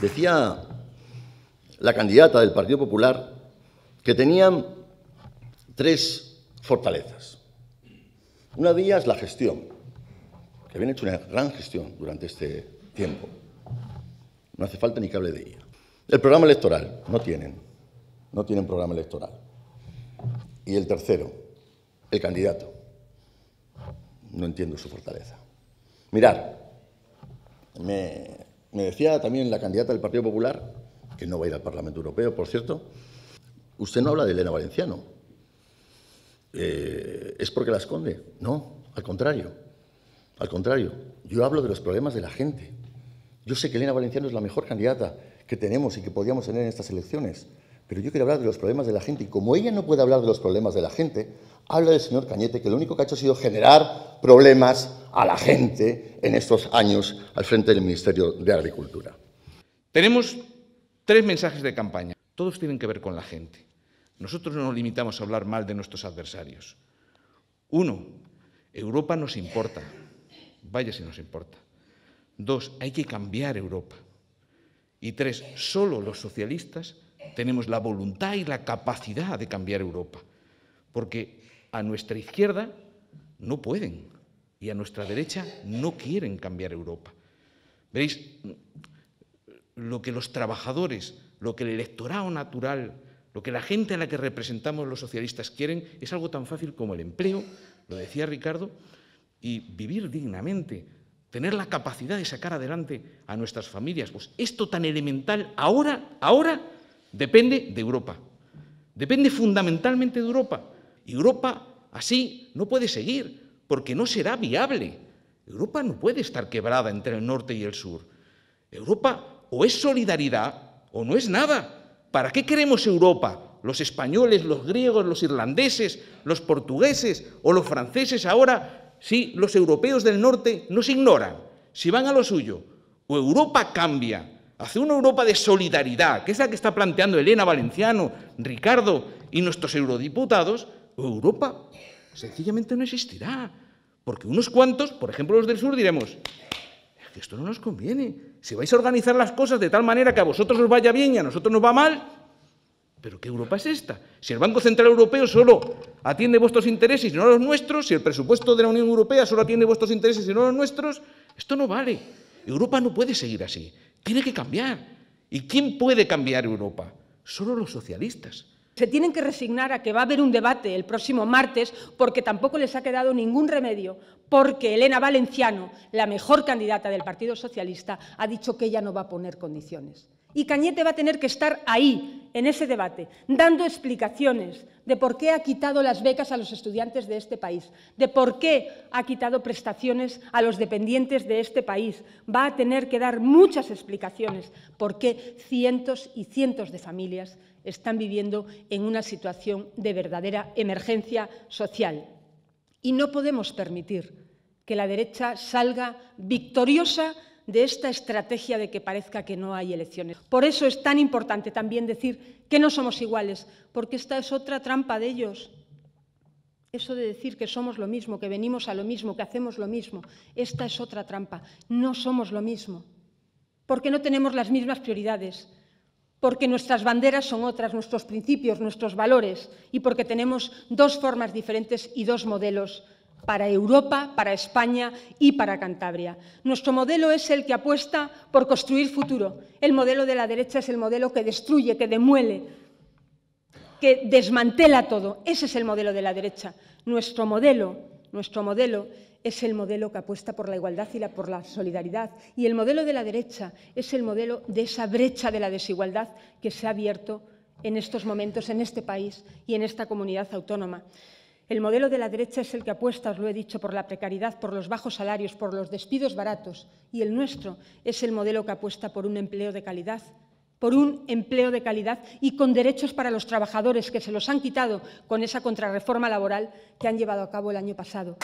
Decía la candidata del Partido Popular que tenían tres fortalezas. Una de ellas la gestión, que habían hecho una gran gestión durante este tiempo. No hace falta ni que hable de ella. El programa electoral, no tienen, no tienen programa electoral. Y el tercero, el candidato. No entiendo su fortaleza. Mirar, me, me decía también la candidata del Partido Popular, que no va a ir al Parlamento Europeo, por cierto, usted no habla de Elena Valenciano. Eh, ¿Es porque la esconde? No, al contrario. Al contrario, yo hablo de los problemas de la gente. Yo sé que Elena Valenciano es la mejor candidata que tenemos y que podíamos tener en estas elecciones, pero yo quiero hablar de los problemas de la gente y como ella no puede hablar de los problemas de la gente, habla del señor Cañete, que lo único que ha hecho ha sido generar problemas a la gente en estos años al frente del Ministerio de Agricultura. Tenemos tres mensajes de campaña. Todos tienen que ver con la gente. Nosotros no nos limitamos a hablar mal de nuestros adversarios. Uno, Europa nos importa. Vaya si nos importa. Dos, hay que cambiar Europa. Y tres, solo los socialistas tenemos la voluntad y la capacidad de cambiar Europa. Porque a nuestra izquierda no pueden y a nuestra derecha no quieren cambiar Europa. Veréis, lo que los trabajadores, lo que el electorado natural, lo que la gente a la que representamos los socialistas quieren es algo tan fácil como el empleo, lo decía Ricardo, y vivir dignamente, tener la capacidad de sacar adelante a nuestras familias. Pues esto tan elemental ahora, ahora depende de Europa. Depende fundamentalmente de Europa. Europa así no puede seguir, porque no será viable. Europa no puede estar quebrada entre el norte y el sur. Europa o es solidaridad o no es nada. ¿Para qué queremos Europa? Los españoles, los griegos, los irlandeses, los portugueses o los franceses ahora, si los europeos del norte nos ignoran, si van a lo suyo. O Europa cambia hacia una Europa de solidaridad, que es la que está planteando Elena Valenciano, Ricardo y nuestros eurodiputados, Europa sencillamente no existirá. Porque unos cuantos, por ejemplo los del sur, diremos, que esto no nos conviene. Si vais a organizar las cosas de tal manera que a vosotros os vaya bien y a nosotros nos va mal, ¿pero qué Europa es esta? Si el Banco Central Europeo solo atiende vuestros intereses y no los nuestros, si el presupuesto de la Unión Europea solo atiende vuestros intereses y no los nuestros, esto no vale. Europa no puede seguir así. Tiene que cambiar. ¿Y quién puede cambiar Europa? Solo los socialistas. Se tienen que resignar a que va a haber un debate el próximo martes porque tampoco les ha quedado ningún remedio, porque Elena Valenciano, la mejor candidata del Partido Socialista, ha dicho que ella no va a poner condiciones. Y Cañete va a tener que estar ahí, en ese debate, dando explicaciones de por qué ha quitado las becas a los estudiantes de este país, de por qué ha quitado prestaciones a los dependientes de este país. Va a tener que dar muchas explicaciones por qué cientos y cientos de familias están viviendo en una situación de verdadera emergencia social. Y no podemos permitir que la derecha salga victoriosa de esta estrategia de que parezca que no hay elecciones. Por eso es tan importante también decir que no somos iguales, porque esta es otra trampa de ellos. Eso de decir que somos lo mismo, que venimos a lo mismo, que hacemos lo mismo, esta es otra trampa. No somos lo mismo, porque no tenemos las mismas prioridades, porque nuestras banderas son otras, nuestros principios, nuestros valores, y porque tenemos dos formas diferentes y dos modelos para Europa, para España y para Cantabria. Nuestro modelo es el que apuesta por construir futuro. El modelo de la derecha es el modelo que destruye, que demuele, que desmantela todo. Ese es el modelo de la derecha. Nuestro modelo, nuestro modelo es el modelo que apuesta por la igualdad y por la solidaridad. Y el modelo de la derecha es el modelo de esa brecha de la desigualdad que se ha abierto en estos momentos en este país y en esta comunidad autónoma. El modelo de la derecha es el que apuesta, os lo he dicho, por la precariedad, por los bajos salarios, por los despidos baratos. Y el nuestro es el modelo que apuesta por un empleo de calidad, por un empleo de calidad y con derechos para los trabajadores que se los han quitado con esa contrarreforma laboral que han llevado a cabo el año pasado.